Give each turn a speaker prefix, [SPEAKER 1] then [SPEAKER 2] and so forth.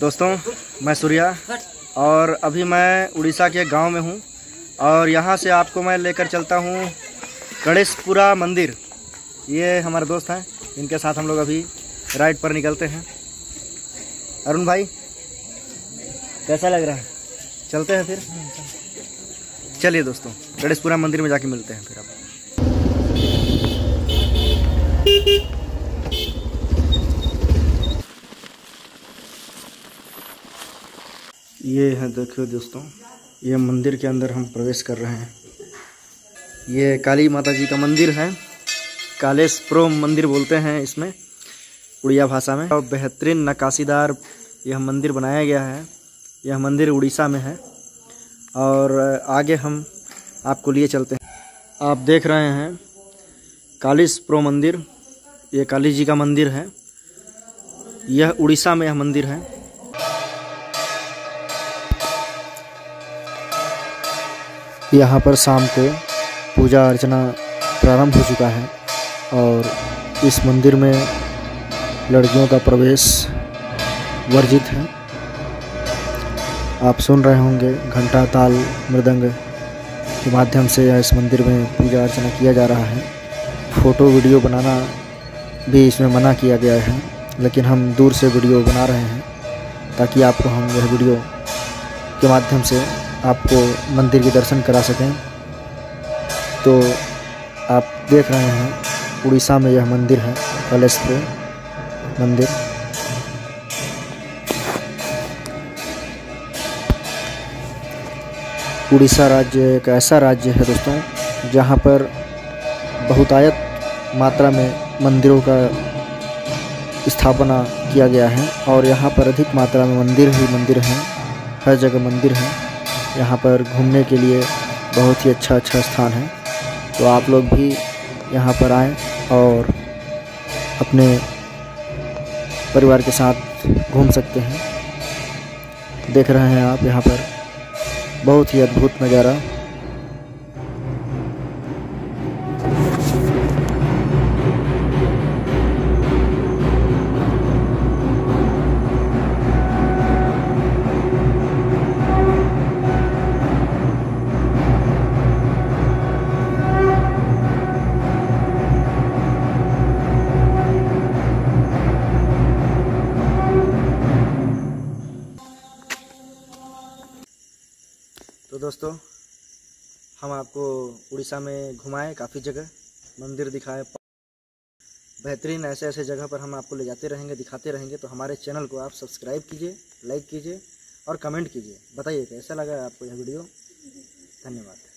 [SPEAKER 1] दोस्तों, मैं सूर्या और अभी मैं उड़ीसा के गाँव में हूँ और यहाँ से आपको मैं लेकर चलता हूँ गणेशपुरा मंदिर। ये हमारे दोस्त हैं, इनके साथ हम लोग अभी राइड पर निकलते हैं। अरुण भाई, कैसा लग रहा है? चलते हैं फिर? चलिए दोस्तों, गणेशपुरा मंदिर में जाके मिलते हैं फिर अब। ये है, देखियो दोस्तों, ये मंदिर के अंदर हम प्रवेश कर रहे हैं। ये काली माता जी का मंदिर है। कालेश प्रो मंदिर बोलते हैं इसमें, उड़िया भाषा में। और बेहतरीन नक्काशीदार यह मंदिर बनाया गया है। यह मंदिर उड़ीसा में है। और आगे हम आपको लिए चलते हैं। आप देख रहे हैं कालिस प्रो मंदिर। ये काली जी का मंदिर है। यह उड़ीसा में यह मंदिर है। यहाँ पर शाम को पूजा अर्चना प्रारंभ हो चुका है और इस मंदिर में लड़कियों का प्रवेश वर्जित है। आप सुन रहे होंगे घंटा ताल मृदंग के माध्यम से यह इस मंदिर में पूजा अर्चना किया जा रहा है। फ़ोटो, वीडियो बनाना भी इसमें मना किया गया है, लेकिन हम दूर से वीडियो बना रहे हैं ताकि आपको हम यह वीडियो के माध्यम से आपको मंदिर के दर्शन करा सकें। तो आप देख रहे हैं, उड़ीसा में यह मंदिर है कलेशपुर मंदिर। उड़ीसा राज्य एक ऐसा राज्य है दोस्तों, जहाँ पर बहुतायत मात्रा में मंदिरों का स्थापना किया गया है, और यहाँ पर अधिक मात्रा में मंदिर ही मंदिर हैं, हर जगह मंदिर हैं। यहाँ पर घूमने के लिए बहुत ही अच्छा अच्छा स्थान है। तो आप लोग भी यहाँ पर आएँ और अपने परिवार के साथ घूम सकते हैं। देख रहे हैं आप यहाँ पर बहुत ही अद्भुत नज़ारा। तो दोस्तों, हम आपको उड़ीसा में घुमाएँ काफ़ी जगह, मंदिर दिखाएँ, बेहतरीन ऐसे ऐसे जगह पर हम आपको ले जाते रहेंगे, दिखाते रहेंगे। तो हमारे चैनल को आप सब्सक्राइब कीजिए, लाइक कीजिए और कमेंट कीजिए। बताइए, कैसा लगा आपको यह वीडियो? धन्यवाद।